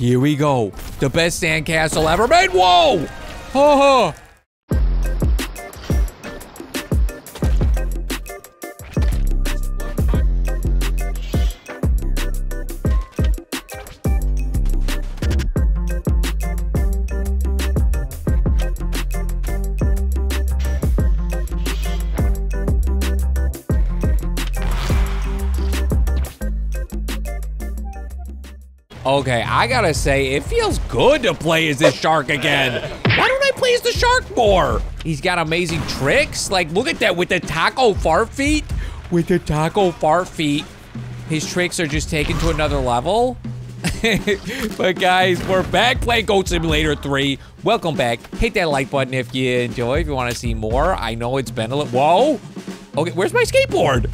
Here we go. The best sandcastle ever made. Whoa! Oh, Okay, I gotta say, it feels good to play as this shark again. Why don't I play as the shark more? He's got amazing tricks. Like, look at that with the taco fart feet. With the taco fart feet, his tricks are just taken to another level. but guys, we're back playing Goat Simulator 3. Welcome back. Hit that like button if you enjoy, if you want to see more. I know it's been a little, whoa. Okay, where's my skateboard?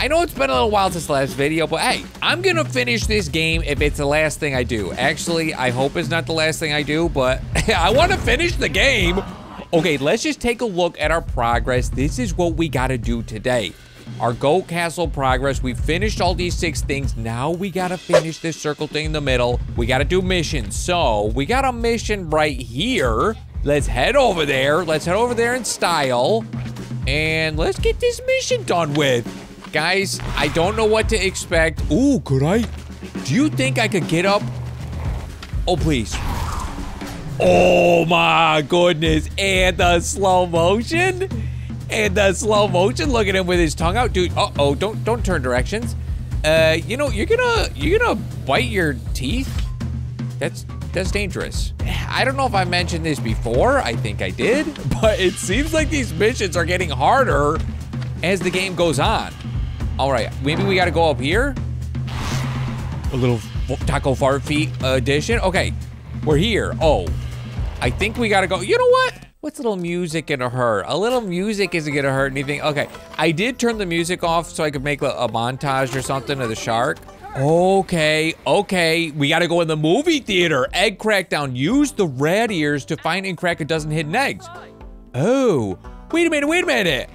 I know it's been a little while since the last video, but hey, I'm gonna finish this game if it's the last thing I do. Actually, I hope it's not the last thing I do, but I wanna finish the game. Okay, let's just take a look at our progress. This is what we gotta do today. Our Goat Castle progress, we finished all these six things. Now we gotta finish this circle thing in the middle. We gotta do missions. So, we got a mission right here. Let's head over there. Let's head over there in style. And let's get this mission done with. Guys, I don't know what to expect. Ooh, could I? Do you think I could get up? Oh, please. Oh my goodness. And the slow motion. And the slow motion. Look at him with his tongue out. Dude, uh-oh, don't don't turn directions. Uh, you know, you're gonna you're gonna bite your teeth. That's that's dangerous. I don't know if I mentioned this before. I think I did, but it seems like these missions are getting harder as the game goes on. All right, maybe we gotta go up here. A little taco fart feet edition. Okay, we're here. Oh, I think we gotta go. You know what? What's a little music gonna hurt? A little music isn't gonna hurt anything. Okay, I did turn the music off so I could make a, a montage or something of the shark. Okay, okay, we gotta go in the movie theater. Egg crackdown. Use the red ears to find and crack a dozen hidden eggs. Oh, wait a minute, wait a minute.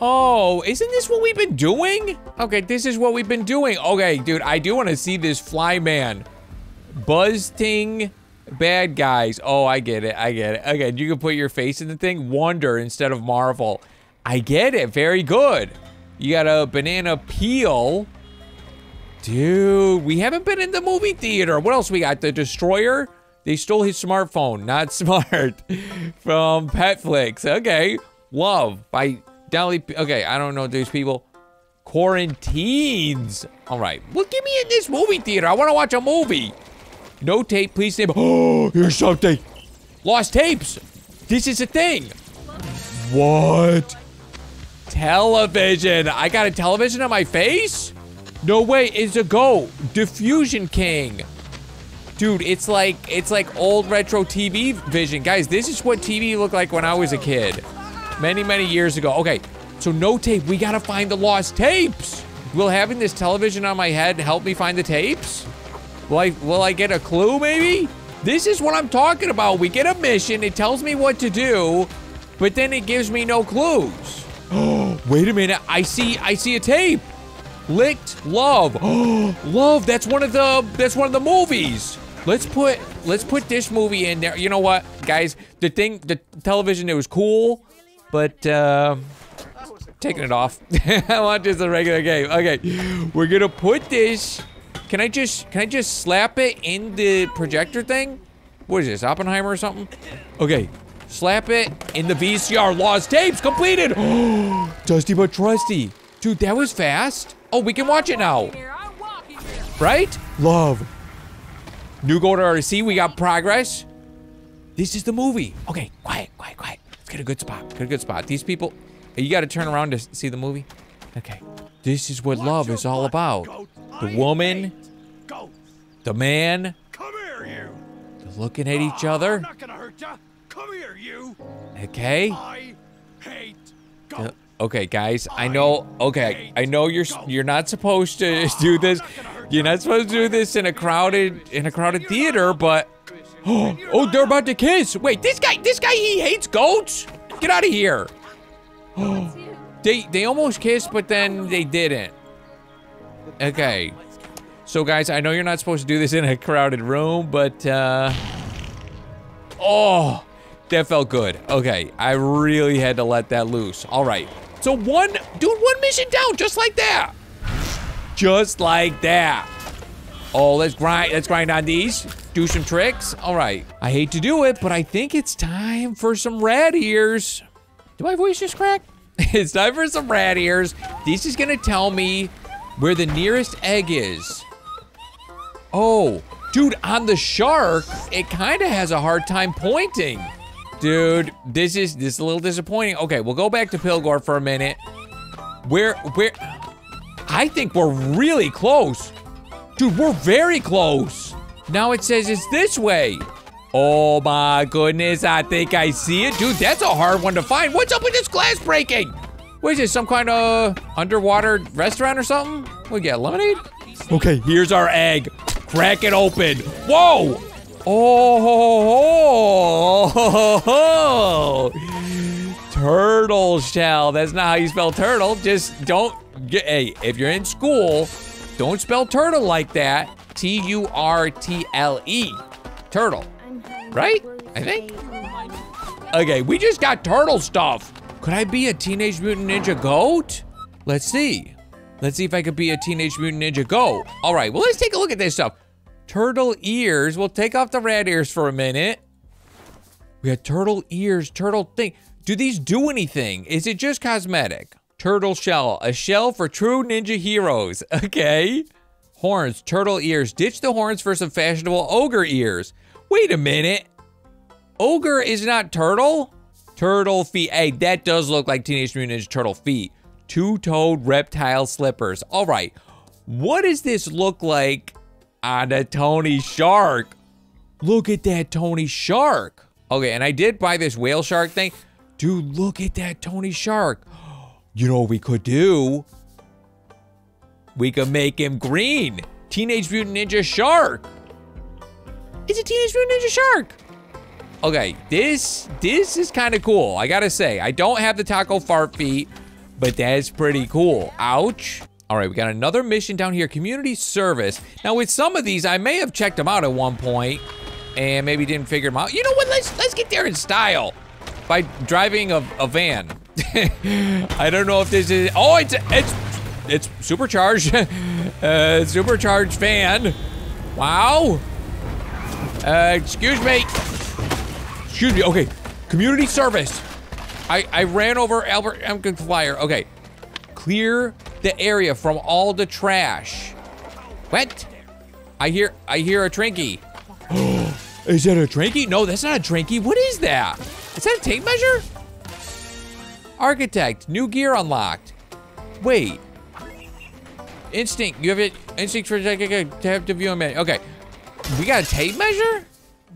Oh, isn't this what we've been doing? Okay, this is what we've been doing. Okay, dude, I do want to see this fly man. Buzzting bad guys. Oh, I get it. I get it. Okay, you can put your face in the thing. Wonder instead of Marvel. I get it. Very good. You got a banana peel. Dude, we haven't been in the movie theater. What else we got? The Destroyer? They stole his smartphone. Not smart. From Petflix. Okay. Love by Dolly, okay, I don't know these people. Quarantines. All right. Well, get me in this movie theater. I want to watch a movie. No tape, please stay. Oh, here's something. Lost tapes. This is a thing. What? Television. I got a television on my face? No way. It's a go. Diffusion King. Dude, it's like it's like old retro TV vision. Guys, this is what TV looked like when I was a kid many, many years ago. Okay, so no tape. We gotta find the lost tapes. Will having this television on my head help me find the tapes? Will I, will I get a clue, maybe? This is what I'm talking about. We get a mission. It tells me what to do, but then it gives me no clues. Oh, wait a minute. I see, I see a tape. Licked Love. Oh, Love, that's one of the, that's one of the movies. Let's put, let's put this movie in there. You know what, guys? The thing, the television, it was cool but uh, taking it off. I want just a regular game. Okay, we're gonna put this. Can I just can I just slap it in the projector thing? What is this, Oppenheimer or something? Okay, slap it in the VCR. Lost tapes completed. Dusty but trusty, dude. That was fast. Oh, we can watch it now. Right? Love. New goal to RC. We got progress. This is the movie. Okay, quiet, quiet, quiet. Let's get a good spot. Get a good spot. These people, you got to turn around to see the movie. Okay. This is what love is all about. The woman, the man, They're looking at each other. i'm not gonna hurt you Okay. Uh, okay, guys. I know. Okay, I know you're you're not supposed to do this. You're not supposed to do this in a crowded in a crowded theater, but oh, they're about to kiss. Wait, this guy, this guy, he hates goats. Get out of here. they they almost kissed, but then they didn't. Okay. So guys, I know you're not supposed to do this in a crowded room, but uh, oh, that felt good. Okay, I really had to let that loose. All right, so one, dude, one mission down, just like that. Just like that. Oh, let's grind, let's grind on these. Do some tricks. All right, I hate to do it, but I think it's time for some rat ears. Do my voice just crack? it's time for some rat ears. This is gonna tell me where the nearest egg is. Oh, dude, on the shark, it kind of has a hard time pointing. Dude, this is this is a little disappointing. Okay, we'll go back to Pilgor for a minute. Where where I think we're really close. Dude, we're very close. Now it says it's this way. Oh my goodness, I think I see it. Dude, that's a hard one to find. What's up with this glass breaking? What is this, some kind of underwater restaurant or something? We get lemonade? Okay, here's our egg. Crack it open. Whoa! Oh, ho, ho, ho, turtle shell. That's not how you spell turtle. Just don't get. Hey, if you're in school, don't spell turtle like that. T U R T L E. Turtle. Right? I think. Okay, we just got turtle stuff. Could I be a Teenage Mutant Ninja Goat? Let's see. Let's see if I could be a Teenage Mutant Ninja Goat. All right, well, let's take a look at this stuff. Turtle ears. We'll take off the rat ears for a minute. We got turtle ears, turtle thing. Do these do anything? Is it just cosmetic? Turtle shell, a shell for true ninja heroes. Okay. Horns, turtle ears. Ditch the horns for some fashionable ogre ears. Wait a minute. Ogre is not turtle? Turtle feet. Hey, that does look like Teenage Mutant Ninja Turtle feet. Two-toed reptile slippers. All right. What does this look like on a Tony Shark? Look at that Tony Shark. Okay, and I did buy this whale shark thing. Dude, look at that Tony Shark. You know what we could do? We could make him green. Teenage Mutant Ninja Shark. It's a Teenage Mutant Ninja Shark. Okay, this this is kind of cool. I gotta say, I don't have the taco fart feet, but that's pretty cool. Ouch. All right, we got another mission down here, community service. Now with some of these, I may have checked them out at one point and maybe didn't figure them out. You know what, let's, let's get there in style by driving a, a van. I don't know if this is, oh, it's, it's, it's supercharged, uh, supercharged van. Wow. Uh, excuse me. Excuse me, okay. Community service. I, I ran over Albert Emken Flyer. Okay. Clear the area from all the trash. What? I hear I hear a Trinky. is that a Trinky? No, that's not a Trinky. What is that? Is that a tape measure? Architect, new gear unlocked. Wait. Instinct, you have it. Instinct for tap to view a menu. Okay. We got a tape measure?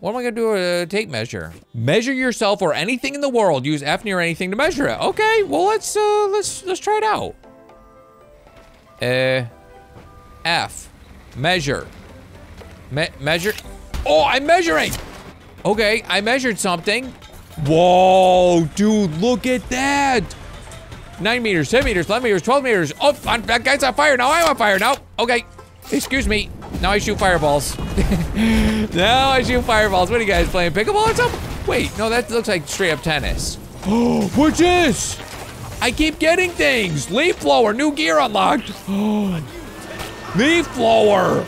What am I gonna do with a tape measure? Measure yourself or anything in the world. Use F near anything to measure it. Okay, well let's uh let's let's try it out. Uh F. Measure. Me measure. Oh, I'm measuring! Okay, I measured something. Whoa, dude, look at that! 9 meters, 10 meters, 11 meters, 12 meters. Oh, I'm, that guy's on fire now. I'm on fire now. Okay, excuse me. Now I shoot fireballs. now I shoot fireballs. What are you guys playing? Pickleball or something? Wait, no, that looks like straight up tennis. Oh, what's this? I keep getting things. Leaf blower, new gear unlocked. Leaf blower.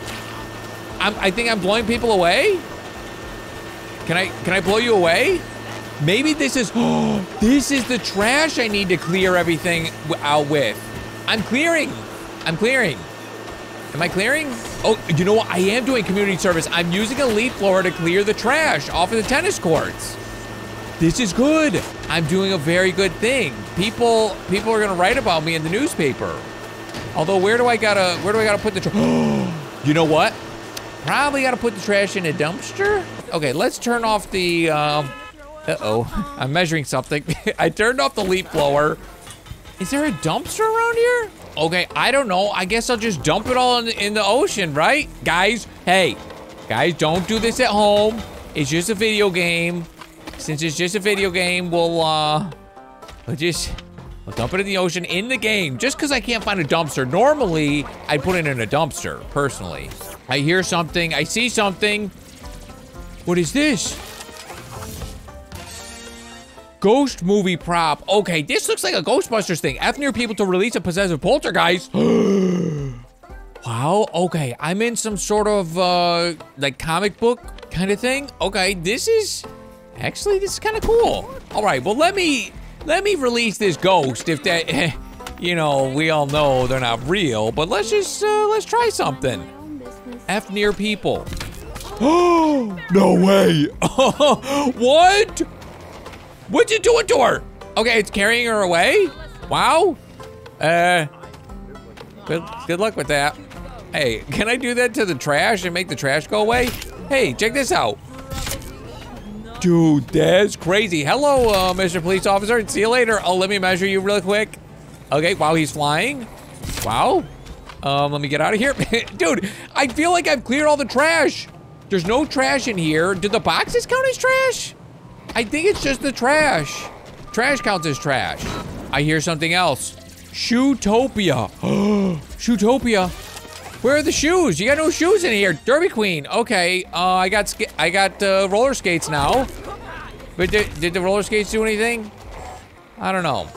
I'm, I think I'm blowing people away. Can I can I blow you away? Maybe this is oh, this is the trash I need to clear everything out with. I'm clearing. I'm clearing. Am I clearing? Oh, you know what? I am doing community service. I'm using a leaf blower to clear the trash off of the tennis courts. This is good. I'm doing a very good thing. People people are gonna write about me in the newspaper. Although where do I gotta where do I gotta put the trash? you know what? Probably gotta put the trash in a dumpster. Okay, let's turn off the um uh-oh. I'm measuring something. I turned off the leaf blower. Is there a dumpster around here? Okay, I don't know. I guess I'll just dump it all in the, in the ocean, right? Guys, hey. Guys, don't do this at home. It's just a video game. Since it's just a video game, we'll, uh... We'll just... I'll dump it in the ocean in the game just because I can't find a dumpster. Normally, I'd put it in a dumpster, personally. I hear something. I see something. What is this? Ghost movie prop. Okay, this looks like a Ghostbusters thing. F near people to release a possessive poltergeist. wow, okay. I'm in some sort of, uh, like comic book kind of thing. Okay, this is, actually, this is kind of cool. All right, well, let me, let me release this ghost if that, you know, we all know they're not real, but let's just, uh, let's try something. F near people. Oh, no way. what? What's it doing to her? Okay, it's carrying her away? Wow. Uh, good, good luck with that. Hey, can I do that to the trash and make the trash go away? Hey, check this out. Dude, that's crazy. Hello, uh, Mr. Police Officer. See you later. Oh, let me measure you real quick. Okay, wow, he's flying. Wow. Um, let me get out of here. Dude, I feel like I've cleared all the trash. There's no trash in here. Do the boxes count as trash? I think it's just the trash. Trash counts as trash. I hear something else. Shootopia. Shootopia. Where are the shoes? You got no shoes in here. Derby Queen. Okay. Uh, I got I got uh, roller skates now. But did, did the roller skates do anything? I don't know.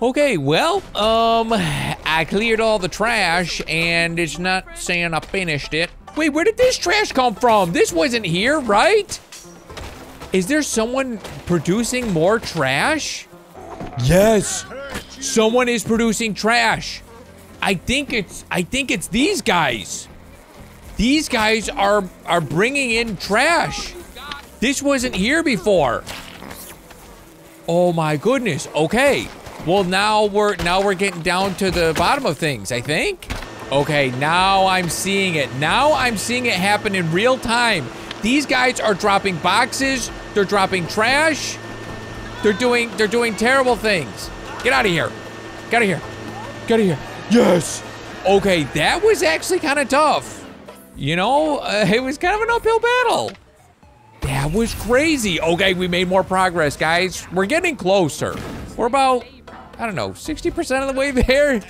Okay, well, um, I cleared all the trash, and it's not saying I finished it. Wait, where did this trash come from? This wasn't here, right? Is there someone producing more trash? Yes, someone is producing trash. I think it's, I think it's these guys. These guys are, are bringing in trash. This wasn't here before. Oh my goodness, okay. Well, now we're, now we're getting down to the bottom of things, I think. Okay, now I'm seeing it. Now I'm seeing it happen in real time. These guys are dropping boxes. They're dropping trash. They're doing they're doing terrible things. Get out of here. Get out of here. Get out of here. Yes. Okay, that was actually kind of tough. You know, uh, it was kind of an uphill battle. That was crazy. Okay, we made more progress, guys. We're getting closer. We're about, I don't know, 60% of the way there.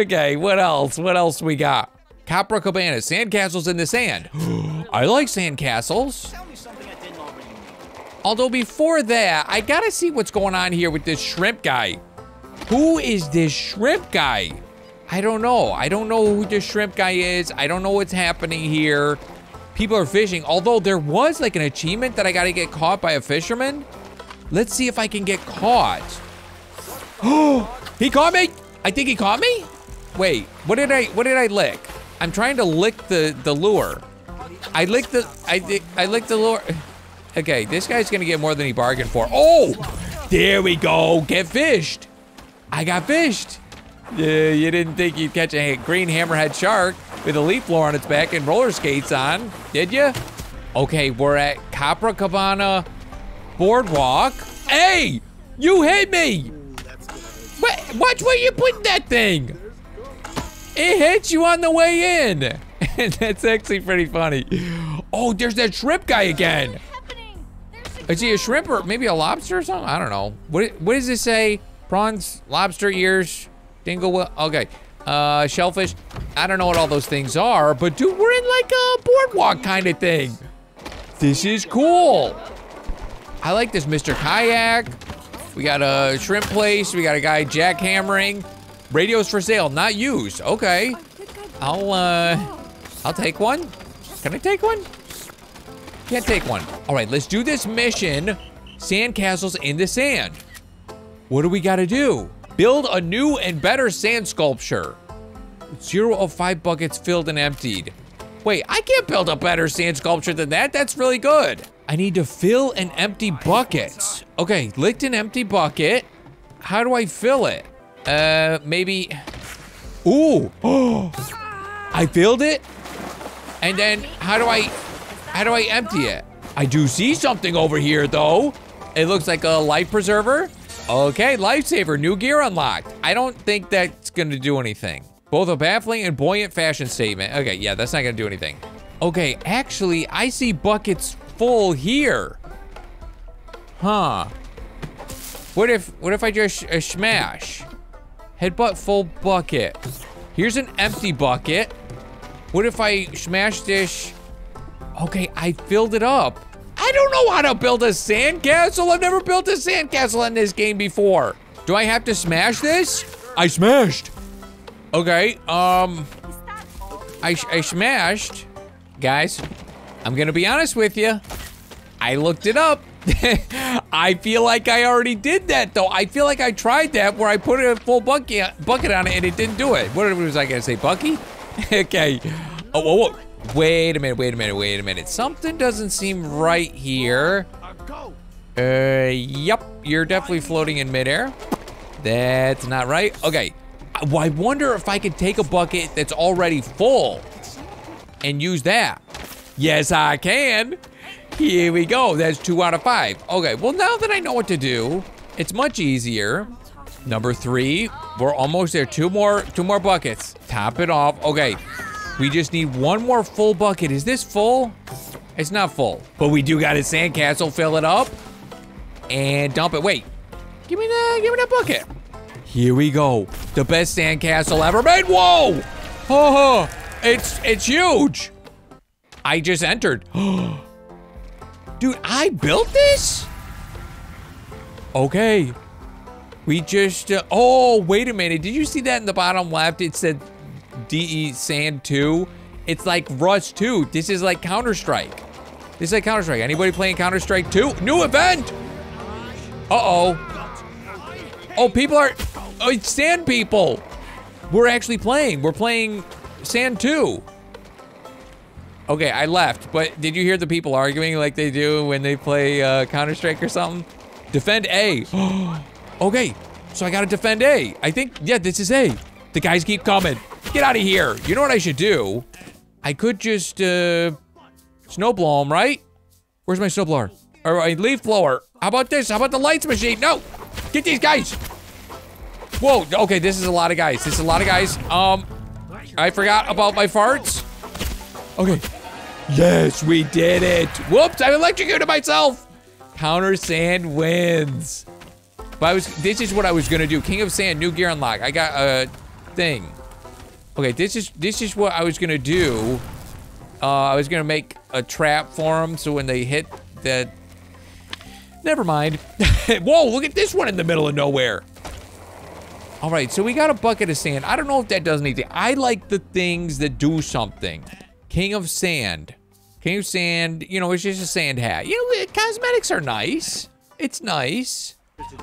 Okay, what else? What else we got? Copacabana, sandcastles in the sand. I like sandcastles. Although before that, I gotta see what's going on here with this shrimp guy. Who is this shrimp guy? I don't know. I don't know who this shrimp guy is. I don't know what's happening here. People are fishing. Although there was like an achievement that I gotta get caught by a fisherman. Let's see if I can get caught. Oh, he caught me. I think he caught me. Wait, what did I, what did I lick? I'm trying to lick the, the lure. I licked the, I, I licked the lure. Okay, this guy's gonna get more than he bargained for. Oh, there we go, get fished. I got fished. Yeah, you didn't think you'd catch a green hammerhead shark with a leaf lure on its back and roller skates on, did you? Okay, we're at Copacabana Boardwalk. Hey, you hit me. Wait, watch where you put that thing. It hits you on the way in. And that's actually pretty funny. Oh, there's that shrimp guy again. Is he a shrimp or maybe a lobster or something? I don't know. What what does this say? Prawns, lobster ears, dingle. Okay. Uh, shellfish. I don't know what all those things are, but dude, we're in like a boardwalk kind of thing. This is cool. I like this Mr. Kayak. We got a shrimp place. We got a guy jackhammering. Radios for sale, not used. Okay. I'll, uh, I'll take one. Can I take one? Can't take one. All right, let's do this mission. Sandcastles in the sand. What do we gotta do? Build a new and better sand sculpture. Zero of five buckets filled and emptied. Wait, I can't build a better sand sculpture than that. That's really good. I need to fill and empty buckets. Okay, licked an empty bucket. How do I fill it? Uh, maybe. Ooh. Oh. I filled it. And then how do I, how do I empty it? I do see something over here though. It looks like a life preserver. Okay, lifesaver, new gear unlocked. I don't think that's gonna do anything. Both a baffling and buoyant fashion statement. Okay, yeah, that's not gonna do anything. Okay, actually, I see buckets full here. Huh. What if, what if I just uh, smash? Headbutt full bucket. Here's an empty bucket. What if I smash this? Okay, I filled it up. I don't know how to build a sandcastle. I've never built a sandcastle in this game before. Do I have to smash this? I smashed. Okay, um, I, I smashed. Guys, I'm gonna be honest with you. I looked it up. I feel like I already did that though. I feel like I tried that where I put a full bucket bucket on it and it didn't do it. What was I gonna say, Bucky? okay. Oh, whoa, whoa. Wait a minute, wait a minute, wait a minute. Something doesn't seem right here. Uh, yep, you're definitely floating in midair. That's not right. Okay, I wonder if I could take a bucket that's already full and use that. Yes, I can. Here we go. That's two out of five. Okay, well, now that I know what to do, it's much easier. Number three, we're almost there. Two more, two more buckets. Top it off. Okay, we just need one more full bucket. Is this full? It's not full, but we do got a sandcastle. Fill it up and dump it. Wait, give me the, give me that bucket. Here we go. The best sandcastle ever made. Whoa! Oh, it's it's huge. I just entered. Oh, Dude, I built this? Okay. We just, uh, oh, wait a minute. Did you see that in the bottom left? It said DE Sand 2. It's like Dust 2. This is like Counter-Strike. This is like Counter-Strike. Anybody playing Counter-Strike 2? New event! Uh-oh. Oh, people are, oh, it's Sand people. We're actually playing. We're playing Sand 2. Okay, I left, but did you hear the people arguing like they do when they play uh, Counter-Strike or something? Defend A. okay, so I gotta defend A. I think, yeah, this is A. The guys keep coming. Get out of here. You know what I should do? I could just, uh, snowblow them, right? Where's my snowblower? Or a leaf blower. How about this? How about the lights machine? No! Get these guys! Whoa, okay, this is a lot of guys. This is a lot of guys. Um, I forgot about my farts. Okay. Yes, we did it. Whoops, I electrocuted myself. Counter Sand wins. But I was, this is what I was gonna do. King of Sand, new gear unlock. I got a thing. Okay, this is this is what I was gonna do. Uh, I was gonna make a trap for them so when they hit that. Never mind. Whoa, look at this one in the middle of nowhere. All right, so we got a bucket of sand. I don't know if that does anything. I like the things that do something. King of Sand. King of Sand, you know, it's just a sand hat. You know, cosmetics are nice. It's nice.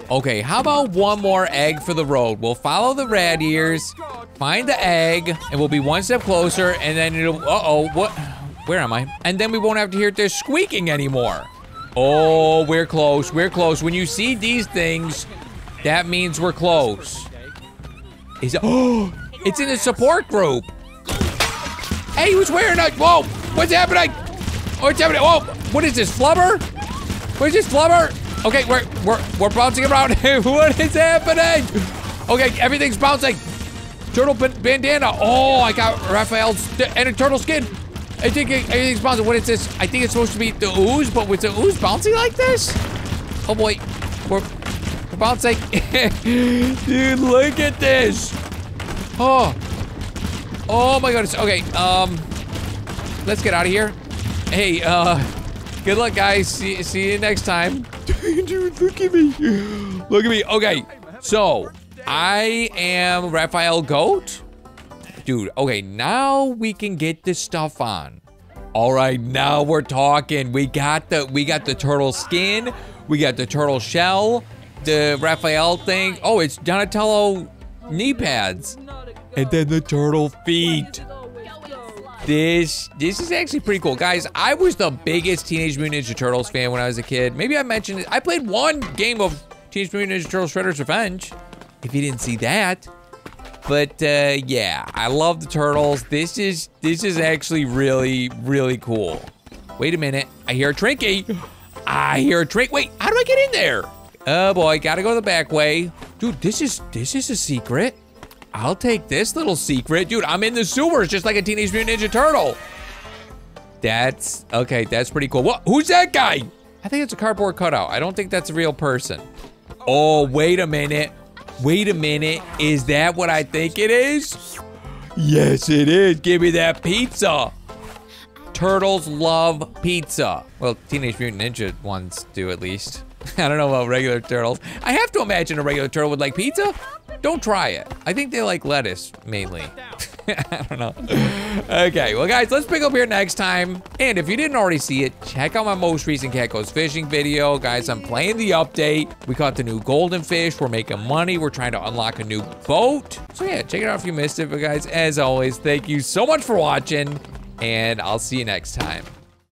Okay, how about one more egg for the road? We'll follow the rat ears, find the egg, and we'll be one step closer, and then it'll, uh-oh, what? Where am I? And then we won't have to hear this squeaking anymore. Oh, we're close, we're close. When you see these things, that means we're close. Is it, oh, it's in the support group. Hey, who's wearing a, whoa, what's happening? Oh, what's happening? Whoa, what is this, flubber? What is this, flubber? Okay, we're, we're, we're bouncing around. what is happening? Okay, everything's bouncing. Turtle bandana. Oh, I got Raphael's and a turtle skin. I think everything's bouncing. What is this? I think it's supposed to be the ooze, but with the ooze bouncing like this? Oh boy, we're, we're bouncing. Dude, look at this. Oh, Oh my goodness. Okay, um, let's get out of here. Hey, uh, good luck, guys. See, see you next time. Dude, look at me. Look at me. Okay, so I am Raphael Goat. Dude, okay, now we can get this stuff on. All right, now we're talking. We got the we got the turtle skin, we got the turtle shell, the Raphael thing. Oh, it's Donatello knee pads and then the turtle feet. This this is actually pretty cool. Guys, I was the biggest Teenage Mutant Ninja Turtles fan when I was a kid. Maybe I mentioned it. I played one game of Teenage Mutant Ninja Turtles Shredder's Revenge, if you didn't see that. But uh, yeah, I love the turtles. This is this is actually really, really cool. Wait a minute. I hear a Trinky. I hear a Trink. Wait, how do I get in there? Oh boy, gotta go the back way. Dude, this is this is a secret. I'll take this little secret. Dude, I'm in the sewers just like a Teenage Mutant Ninja Turtle. That's, okay, that's pretty cool. What, who's that guy? I think it's a cardboard cutout. I don't think that's a real person. Oh, wait a minute. Wait a minute. Is that what I think it is? Yes, it is. Give me that pizza. Turtles love pizza. Well, Teenage Mutant Ninja ones do at least. I don't know about regular turtles. I have to imagine a regular turtle would like pizza. Don't try it. I think they like lettuce mainly. I don't know. Okay, well guys, let's pick up here next time. And if you didn't already see it, check out my most recent Cat Goes Fishing video. Guys, I'm playing the update. We caught the new golden fish. We're making money. We're trying to unlock a new boat. So yeah, check it out if you missed it. But guys, as always, thank you so much for watching. And I'll see you next time.